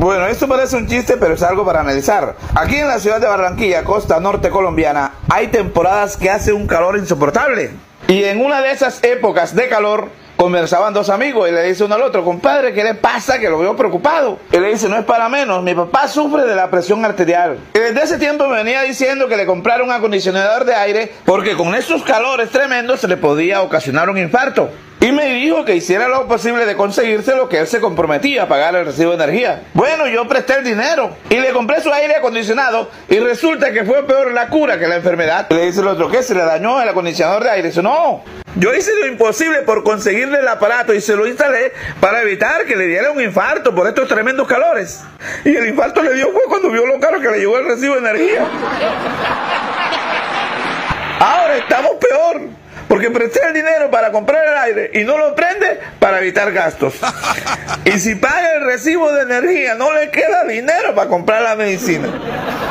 Bueno, esto parece un chiste, pero es algo para analizar. Aquí en la ciudad de Barranquilla, costa norte colombiana, hay temporadas que hace un calor insoportable. Y en una de esas épocas de calor, conversaban dos amigos y le dice uno al otro, compadre, ¿qué le pasa? Que lo veo preocupado. Y le dice, no es para menos, mi papá sufre de la presión arterial. Y desde ese tiempo me venía diciendo que le comprara un acondicionador de aire porque con esos calores tremendos se le podía ocasionar un infarto. Y me dijo que hiciera lo posible de conseguirse lo que él se comprometía a pagar el recibo de energía. Bueno, yo presté el dinero y le compré su aire acondicionado y resulta que fue peor la cura que la enfermedad. Le dice el otro, ¿qué? ¿Se le dañó el acondicionador de aire? Dice, no, yo hice lo imposible por conseguirle el aparato y se lo instalé para evitar que le diera un infarto por estos tremendos calores. Y el infarto le dio fue cuando vio lo caro que le llegó el recibo de energía. Ahora estamos peor. Porque presté el dinero para comprar el aire y no lo prende para evitar gastos. Y si paga el recibo de energía, no le queda dinero para comprar la medicina.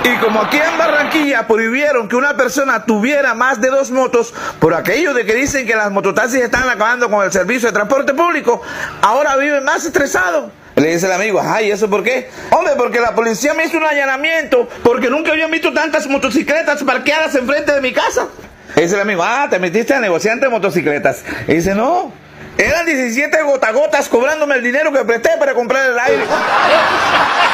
Y como aquí en Barranquilla prohibieron que una persona tuviera más de dos motos por aquello de que dicen que las mototaxis están acabando con el servicio de transporte público, ahora vive más estresado. Le dice el amigo, ay, ¿eso por qué? Hombre, porque la policía me hizo un allanamiento porque nunca habían visto tantas motocicletas parqueadas enfrente de mi casa. Dice el amigo, ah, te metiste a negociante de motocicletas. Y dice, no, eran 17 gotagotas cobrándome el dinero que presté para comprar el aire.